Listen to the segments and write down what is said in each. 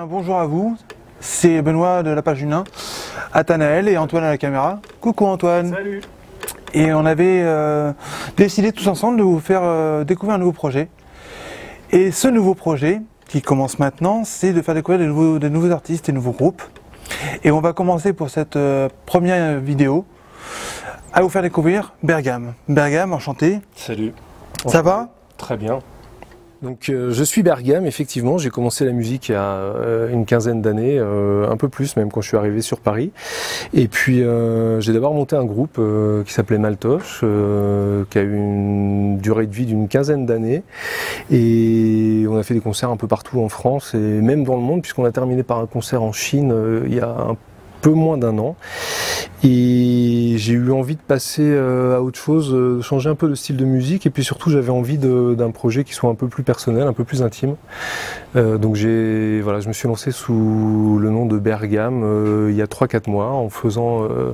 bien, bonjour à vous. C'est Benoît de la page du Nain, Athanaël et Antoine à la caméra. Coucou Antoine. Salut. Et on avait euh, décidé tous ensemble de vous faire euh, découvrir un nouveau projet. Et ce nouveau projet, qui commence maintenant, c'est de faire découvrir des nouveaux, des nouveaux artistes et nouveaux groupes. Et on va commencer pour cette euh, première vidéo à vous faire découvrir Bergame. Bergame, enchanté. Salut. Ça va? Très bien. Donc euh, je suis Bergame, effectivement, j'ai commencé la musique il y a euh, une quinzaine d'années, euh, un peu plus même quand je suis arrivé sur Paris. Et puis euh, j'ai d'abord monté un groupe euh, qui s'appelait Maltoche, euh, qui a eu une durée de vie d'une quinzaine d'années. Et on a fait des concerts un peu partout en France et même dans le monde, puisqu'on a terminé par un concert en Chine il y a un peu moins d'un an. Et j'ai eu envie de passer euh, à autre chose, euh, de changer un peu de style de musique. Et puis surtout, j'avais envie d'un projet qui soit un peu plus personnel, un peu plus intime. Euh, donc j'ai, voilà, je me suis lancé sous le nom de Bergame euh, il y a 3-4 mois, en faisant euh,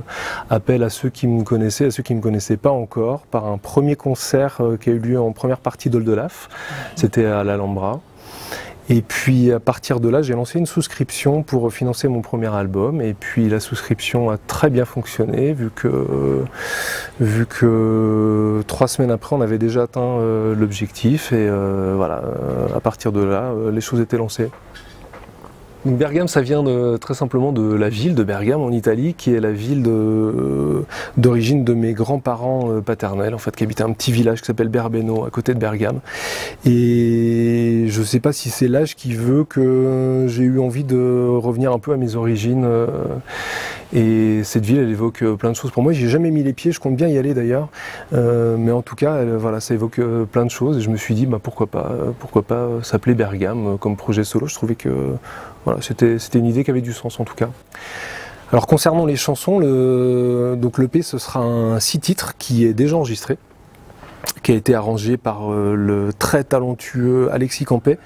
appel à ceux qui me connaissaient, à ceux qui ne me connaissaient pas encore, par un premier concert qui a eu lieu en première partie d'Oldelaf. C'était à l'Alhambra. Et puis à partir de là, j'ai lancé une souscription pour financer mon premier album. Et puis la souscription a très bien fonctionné, vu que, vu que trois semaines après, on avait déjà atteint euh, l'objectif. Et euh, voilà, euh, à partir de là, euh, les choses étaient lancées. Donc Bergame, ça vient très simplement de la ville de Bergame en Italie, qui est la ville de- d'origine de, mes grands-parents euh, paternels, en fait, qui habitaient un petit village qui s'appelle Berbeno, à côté de Bergame. Et je ne sais pas si c'est l'âge qui veut que j'ai eu envie de revenir un peu à mes origines. euh, Et cette ville, elle évoque euh, plein de choses. Pour moi, j'ai jamais mis les pieds. Je compte bien y aller d'ailleurs. Euh, mais en tout cas, voilà, ça évoque euh, plein de choses. Et je me suis dit, bah, pourquoi pas, euh, pourquoi pas s'appeler Bergame comme projet solo. Je trouvais que voilà, c'était une idée qui avait du sens en tout cas. Alors concernant les chansons, le, donc ce sera un six titres qui est déjà enregistré, qui a été arrangé par euh, le très talentueux Alexis Campet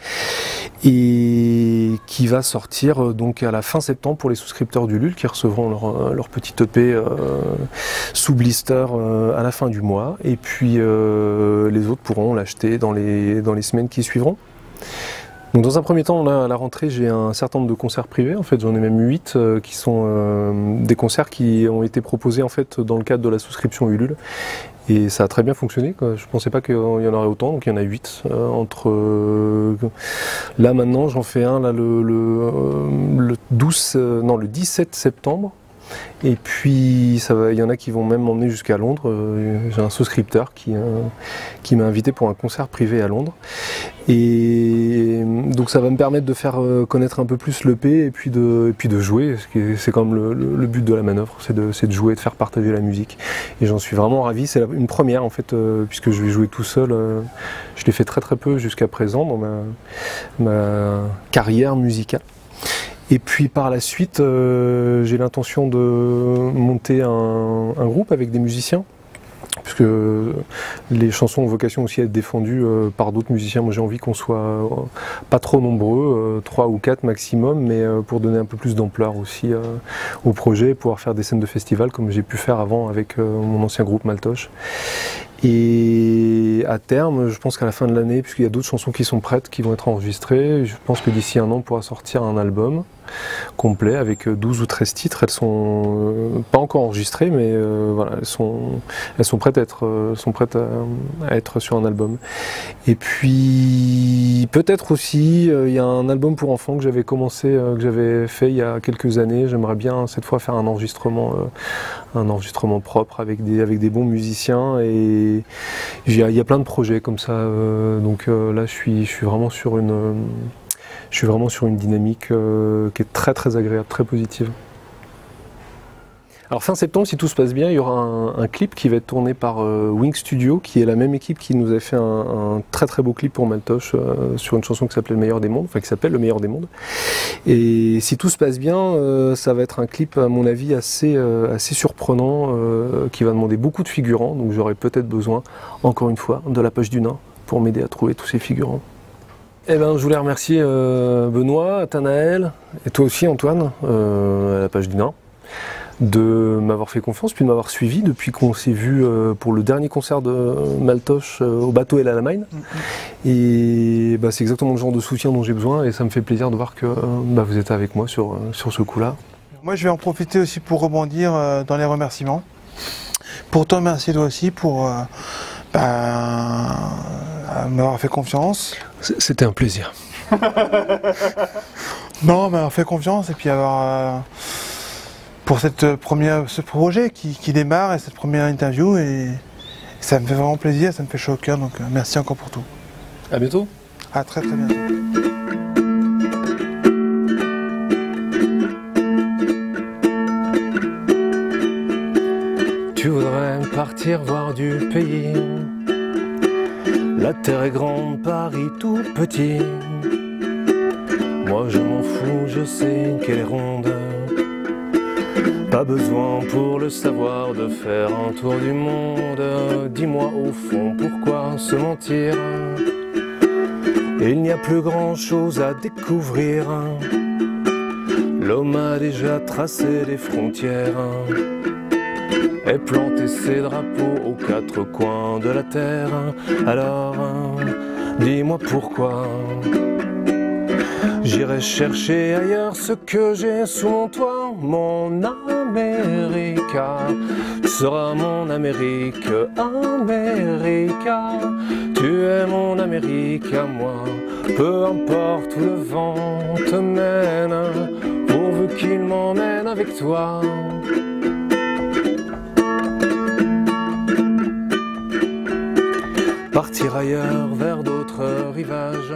et qui va sortir euh, donc à la fin septembre pour les souscripteurs du LUL qui recevront leur, euh, petit EP sous blister à la fin du mois et puis les autres pourront l'acheter dans les, dans les semaines qui suivront. Donc dans un premier temps, là, à la rentrée, j'ai un certain nombre de concerts privés. En fait, j'en ai même 8 euh, qui sont euh, des concerts qui ont été proposés en fait dans le cadre de la souscription Ulule. Et ça a très bien fonctionné. Je pensais pas qu'il y en aurait autant, donc il y en a 8 euh, entre. là maintenant, j'en fais un là le, le, le 12, non le 17 septembre. Et puis, ça va, il y en a qui vont même m'emmener jusqu'à Londres. J'ai un souscripteur qui, qui m'a invité pour un concert privé à Londres. Et donc, ça va me permettre de faire euh, connaître un peu plus l'EP et puis de, puis de jouer. C'est quand même le, le- le but de la manœuvre, c'est de, de jouer, de faire partager la musique. Et j'en suis vraiment ravi. C'est une première en fait, euh, puisque je vais jouer tout seul. euh, je l'ai fait très très peu jusqu'à présent dans ma, carrière musicale. Et puis par la suite, j'ai l'intention de monter un groupe avec des musiciens, puisque les chansons ont vocation aussi à être défendues euh, par d'autres musiciens. Moi j'ai envie qu'on soit euh, pas trop nombreux, euh, trois ou quatre maximum, mais euh, pour donner un peu plus d'ampleur aussi euh, au projet, pouvoir faire des scènes de festival comme j'ai pu faire avant avec euh, mon ancien groupe Maltoche. Et à terme, je pense qu'à la fin de l'année, puisqu'il y a d'autres chansons qui sont prêtes, qui vont être enregistrées, je pense que d'ici un an, on pourra sortir un album complet avec euh, 12 ou 13 titres. Elles sont euh, pas encore enregistrées, mais euh, voilà, elles sont, prêtes à être, euh, sur un album. Et puis peut-être aussi, euh, il y a un album pour enfants que j'avais commencé, euh, que j'avais fait il y a quelques années. J'aimerais bien cette fois faire un enregistrement, euh, un enregistrement propre avec des, avec des bons musiciens. Et il y a, plein de projets comme ça. euh, donc euh, là, je suis, vraiment sur une, euh, je suis vraiment sur une dynamique qui est très très agréable, très positive. Alors fin septembre, si tout se passe bien, il y aura un, clip qui va être tourné par euh, Wing Studio, qui est la même équipe qui nous a fait un, très très beau clip pour Maltoche euh, sur une chanson qui s'appelait Le meilleur des mondes, enfin qui s'appelle Le meilleur des mondes. Et si tout se passe bien, euh, ça va être un clip à mon avis assez surprenant, qui va demander beaucoup de figurants. Donc j'aurai peut-être besoin, encore une fois, de la page du nain pour m'aider à trouver tous ces figurants. Eh ben, je voulais remercier Benoît, Athanaël et toi aussi Antoine, à la page du nain de m'avoir fait confiance, puis de m'avoir suivi depuis qu'on s'est vu euh, pour le dernier concert de Maltoche euh, au bateau et la Lamaine. Et bah, c'est exactement le genre de soutien dont j'ai besoin et ça me fait plaisir de voir que euh, bah, vous êtes avec moi sur, sur ce coup-là. Moi, je vais en profiter aussi pour rebondir dans les remerciements. Pour te remercier toi aussi pour bah, m'avoir fait confiance. C'était un plaisir. non, m'avoir fait confiance et puis avoir pour cette première, ce projet qui, démarre et cette première interview. Et ça me fait vraiment plaisir, ça me fait chaud au cœur. Donc euh, merci encore pour tout. À bientôt. À très très bientôt. Tu voudrais partir voir du pays. La terre est grande, Paris tout petit. Moi je m'en fous, je sais qu'elle est ronde. Pas besoin pour le savoir de faire un tour du monde. Dis-moi au fond pourquoi se mentir? Il n'y a plus grand chose à découvrir. L'homme a déjà tracé les frontières et planté ses drapeaux aux quatre coins de la terre. Alors, dis-moi pourquoi. J'irai chercher ailleurs ce que j'ai sous mon toit, mon America. Tu seras mon Amérique, America. Tu es mon Amérique à moi, peu importe où le vent te mène, pourvu qu'il m'emmène avec toi. Partir ailleurs vers d'autres rivages.